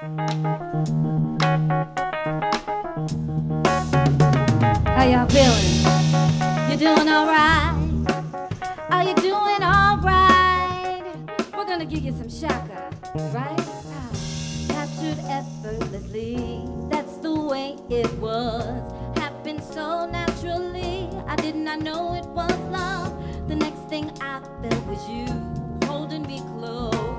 How y'all feeling? You doing alright? Are you doing alright? We're gonna give you some Chaka, right? Ah, Captured effortlessly, that's the way it was. Happened so naturally, I did not know it was love. The next thing I felt was you holding me close.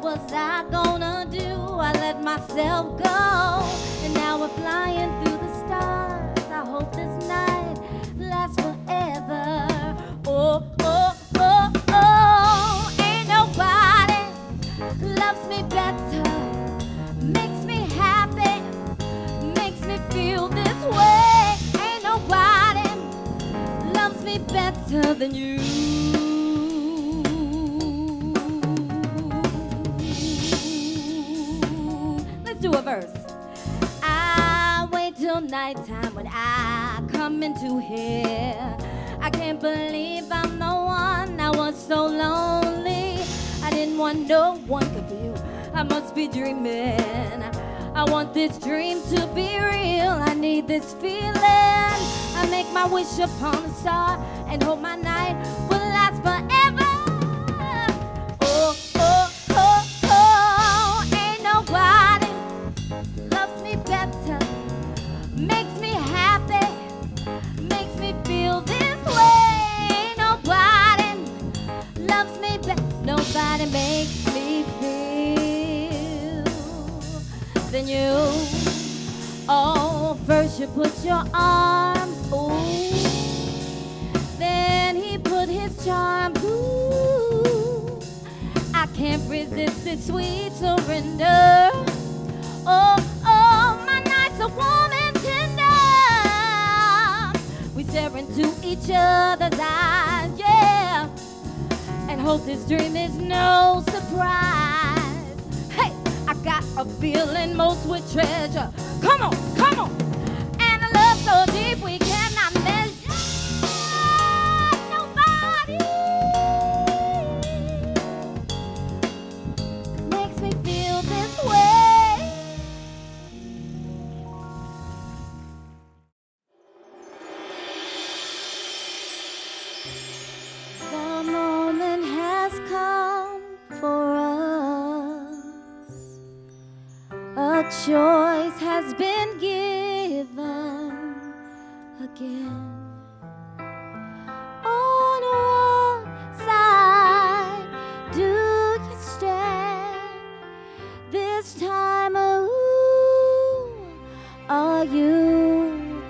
Was I gonna do? I let myself go, and now we're flying through the stars. I hope this night lasts forever. Oh, oh, oh, oh, ain't nobody loves me better, makes me happy, makes me feel this way. Ain't nobody loves me better than you. Nighttime when I come into here. I can't believe I'm the one. I was so lonely. I didn't want no one to feel. I must be dreaming. I want this dream to be real. I need this feeling. I make my wish upon the star and hope my night first you put your arms, ooh, then he put his charm, ooh. I can't resist this sweet surrender. Oh, oh, my nights are warm and tender. We stare into each other's eyes, yeah, and hope this dream is no surprise. Hey, I got a feeling most would treasure. Come on, come on, so deep we cannot measure. Nobody makes me feel this way. The moment has come for us. A choice has been given again. On what side do you stand? This time, ooh, are you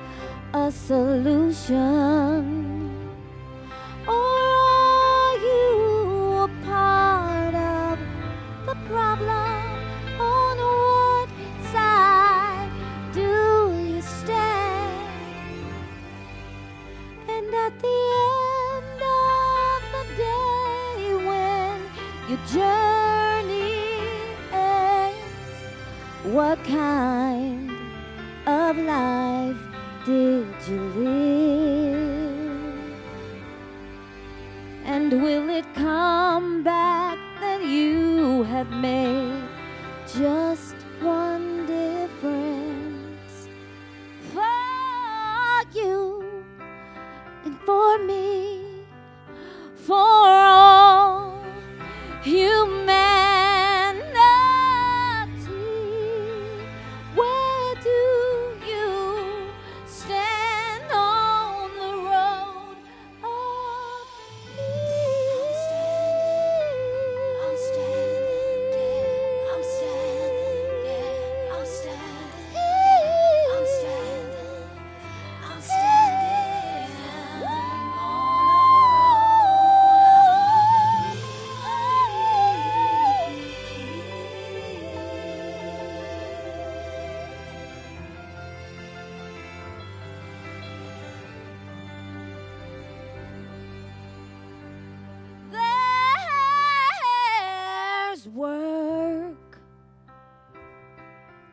a solution? What kind of life did you live? And will it come back that you have made just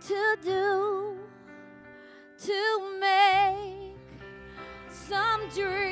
to do to make some dreams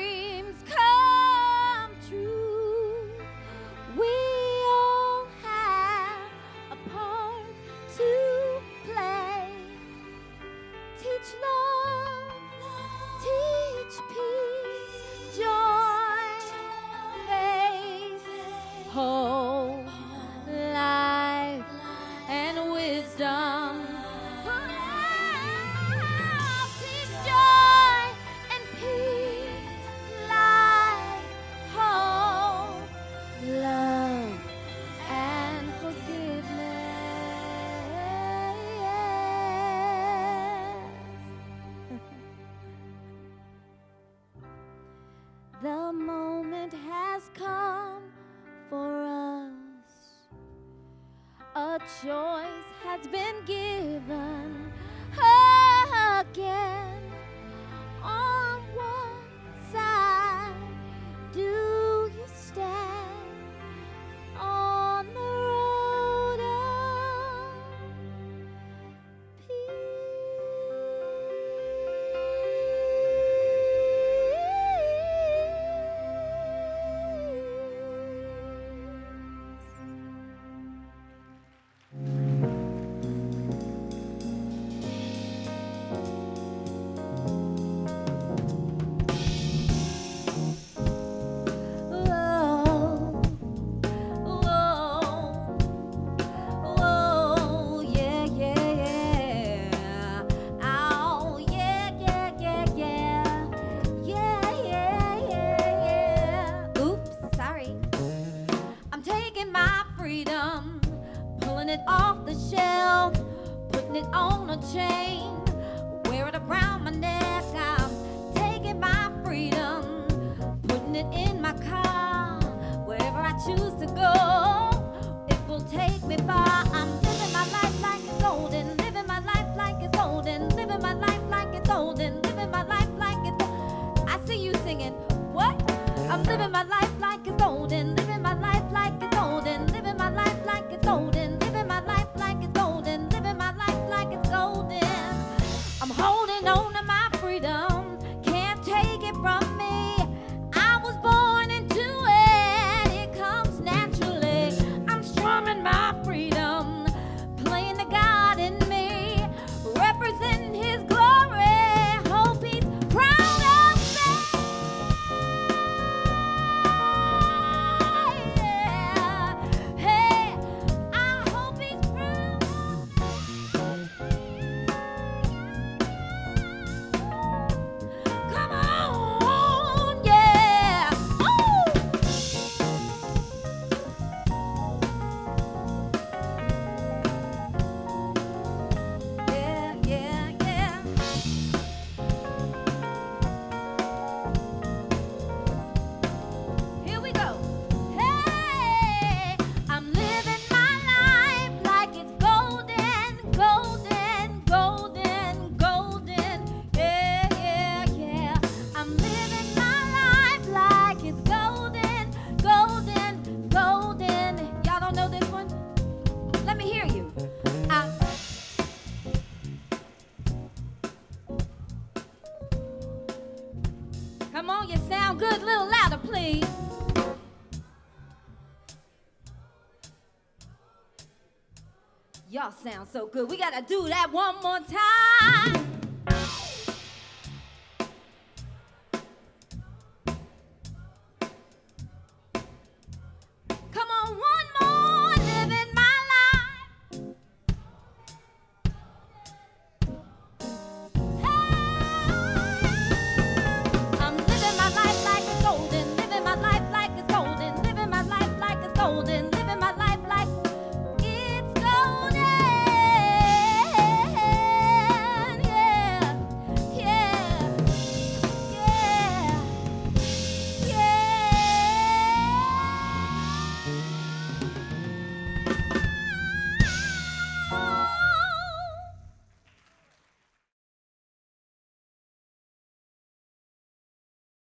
choice has been given again. on a chain, wear it around my neck. Y'all sound so good. We gotta do that one more time.